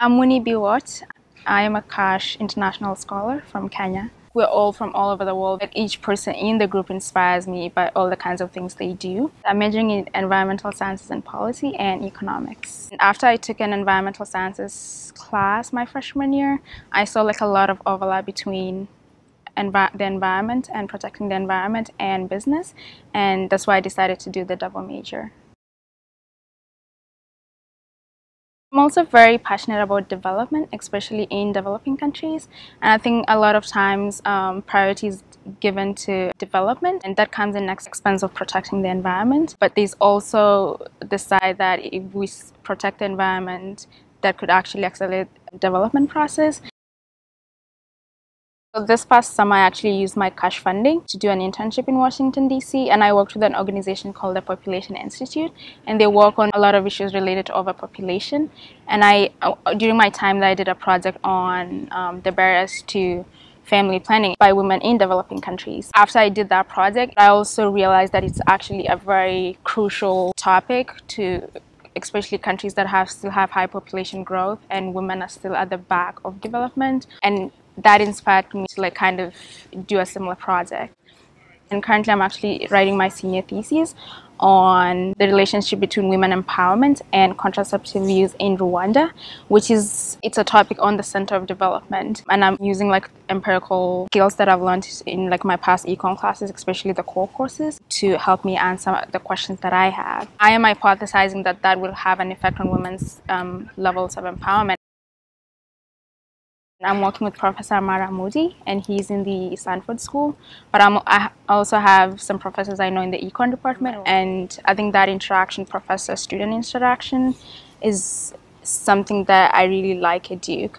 I'm Winnie Biwott. I am a Karsh international scholar from Kenya. We're all from all over the world. Each person in the group inspires me by all the kinds of things they do. I'm majoring in environmental sciences and policy and economics. After I took an environmental sciences class my freshman year, I saw like a lot of overlap between envi the environment and protecting the environment and business, and that's why I decided to do the double major. I'm also very passionate about development, especially in developing countries. And I think a lot of times um, priority is given to development, and that comes in next expense of protecting the environment. But there's also the side that if we protect the environment, that could actually accelerate the development process. So this past summer, I actually used my Karsh funding to do an internship in Washington, D.C., and I worked with an organization called the Population Institute, and they work on a lot of issues related to overpopulation. And I, uh, during my time there, I did a project on um, the barriers to family planning by women in developing countries. After I did that project, I also realized that it's actually a very crucial topic to especially countries that have still have high population growth and women are still at the back of development and that inspired me to like kind of do a similar project. And currently I'm actually writing my senior thesis on the relationship between women empowerment and contraceptive use in Rwanda, which is it's a topic on the center of development. And I'm using like empirical skills that I've learned in like my past econ classes, especially the core courses, to help me answer the questions that I have. I am hypothesizing that that will have an effect on women's um, levels of empowerment. I'm working with Professor Amara Moody, and he's in the Sanford School. But I'm, I also have some professors I know in the econ department, and I think that interaction, professor-student interaction, is something that I really like at Duke.